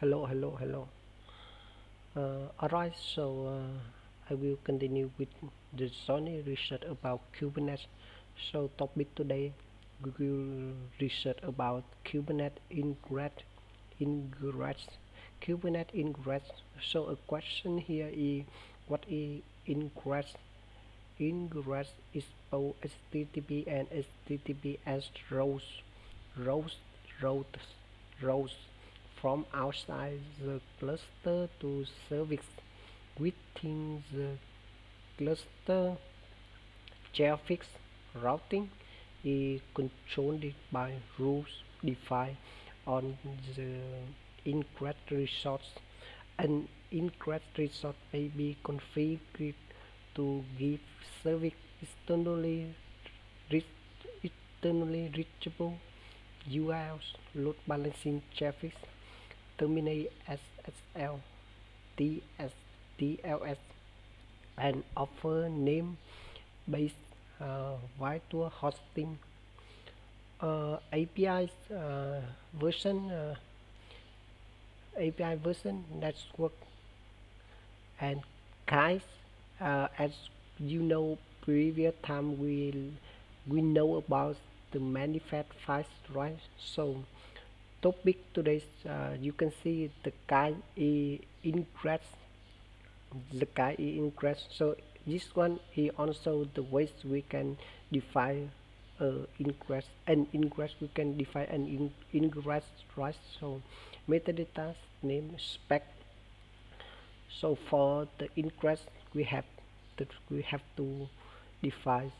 hello hello hello. Uh, alright so uh, I will continue with the Sony research about Kubernetes. So topic today we will research about Kubernetes ingress ingress Kubernetes ingress so a question here is what is ingress ingress is both HTTP and HTTPS routes routes routes routes from outside the cluster to service. Within the cluster traffic routing is controlled by rules defined on the ingress resource. An ingress resource may be configured to give service externally externally reachable. URLs load balancing traffic terminate SSL, TLS, and offer name-based uh, virtual hosting. Uh, API uh, version uh, API version network and guys uh, as you know previous time we we know about the manifest files right? So topic today uh, you can see the guy is ingress the guy is ingress so this one is also the ways we can define uh, ingress and ingress we can define an in ingress right? So metadata name spec. So for the ingress we have we have to define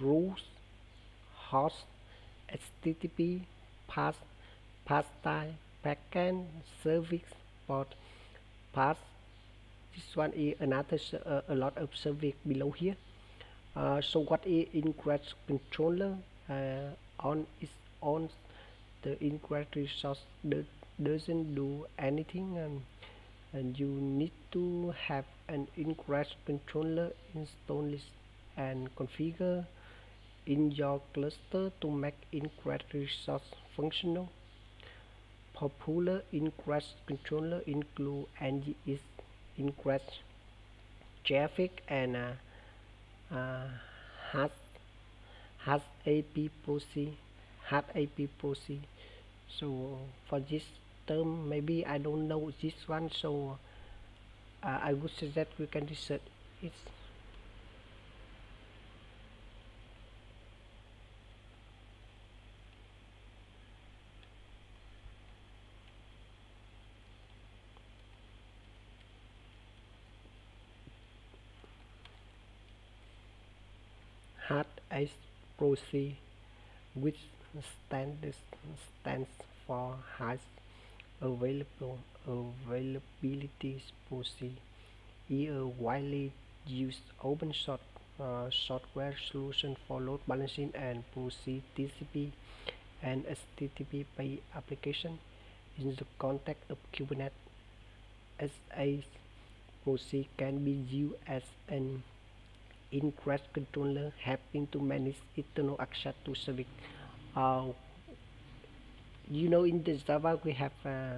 rules host http path path type backend service port path this one is another uh, a lot of service below here. Uh, so what is ingress controller? Uh, on its own the ingress resource do, doesn't do anything and, and you need to have an ingress controller installed and configure in your cluster to make ingress resource functional popular ingress controller include NGINX ingress Traefik and uh, uh, has has AP proxy has AP proxy so for this term maybe I don't know this one so uh, I would suggest we can research it proxy which stands stands for highest available availability proxy is a widely used open source uh, software solution for load balancing and proxy TCP and HTTP application in the context of Kubernetes. As a proxy can be used as an ingress controller helping to manage internal access to service uh, you know in the java we have uh,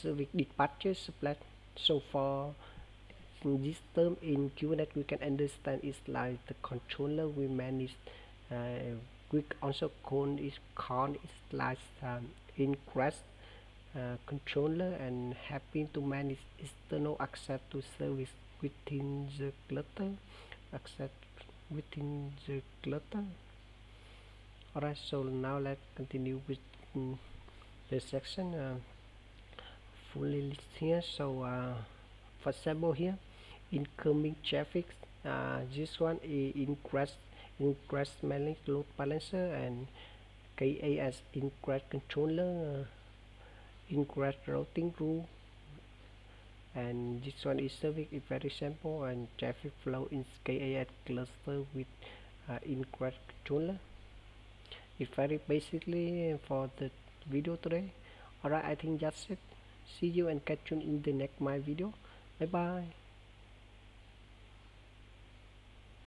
service dispatcher supply. So for this term in kubernetes we can understand is like the controller we manage uh, we also call is called is like um, ingress uh, controller and helping to manage external access to service within the cluster accept within the clutter. Alright so now let's continue with um, the section uh, fully list here. So uh, for example here incoming traffic uh, this one is ingress ingress mailing load balancer and K8s ingress controller uh, ingress routing rule and this one is serving very simple and traffic flow in K8s cluster with uh, ingress controller. It's very basically for the video today. Alright I think that's it. See you and catch you in the next my video. Bye bye